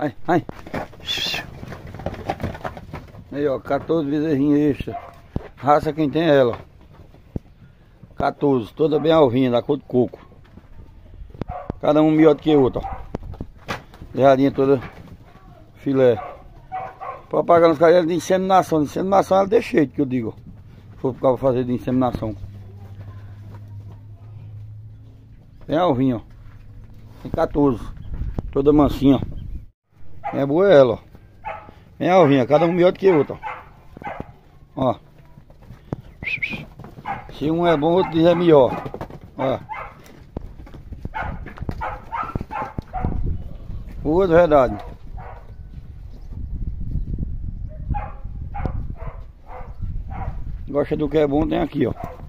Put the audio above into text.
Ai, ai. Aí, ó, 14 bezerrinhas extra. Raça quem tem ela. 14, toda bem alvinha, da cor de coco. Cada um melhor do que outro, ó. Derradinha toda filé. Pra pagar nos caras de inseminação. De inseminação ela deixei, que eu digo. Se for pra fazer de inseminação. Tem alvinha, ó. Tem 14. Toda mansinha, ó. É boa ela, ó. Vem alvinha, cada um melhor do que o outro, ó. ó. Se um é bom, outro diz é melhor. Ó. Boa de verdade. Gosta do que é bom, tem aqui, ó.